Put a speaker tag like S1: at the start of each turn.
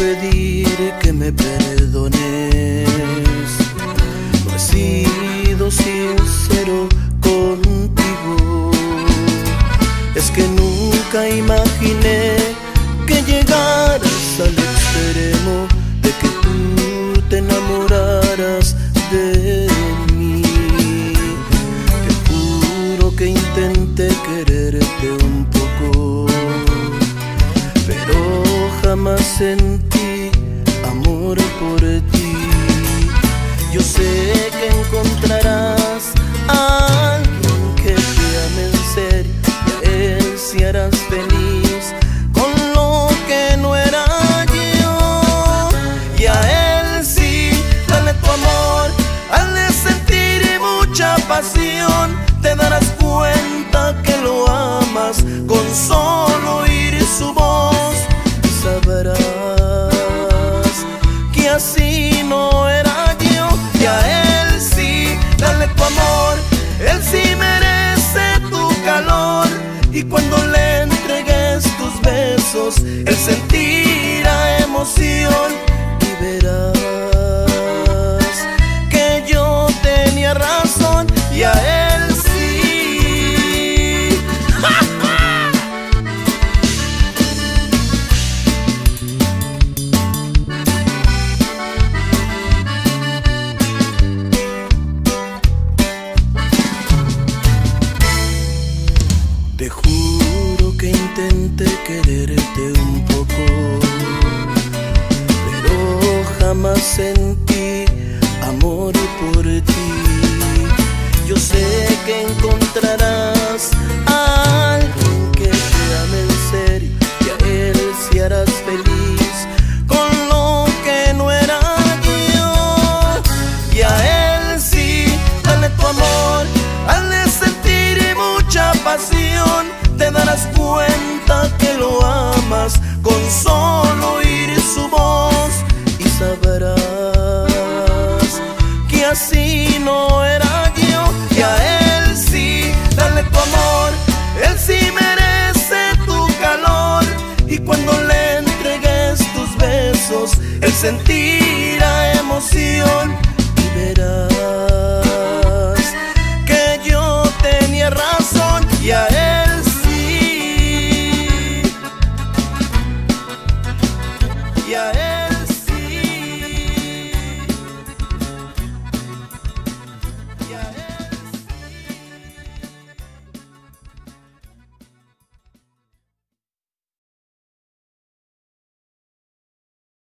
S1: pedir que me perdones. No he sido sincero contigo. Es que nunca imaginé que llegaras al extremo de que tú te enamoraras de mí. Te juro que intenté quererte jamás sentí amor por ti. Yo sé que encontrarás a alguien que te ame en serio él si harás feliz con lo que no era yo. Y a él sí, dale tu amor, hazle sentir mucha pasión, te darás cuenta que lo amas con solo él sí merece tu calor. Y cuando le entregues tus besos, él sentirá emoción intenté quererte un poco, pero jamás sentí te darás cuenta que lo amas con solo oír su voz y sabrás que así no era yo. Y a él sí, dale tu amor, él sí merece tu calor y cuando le entregues tus besos, él sentirá emoción y verás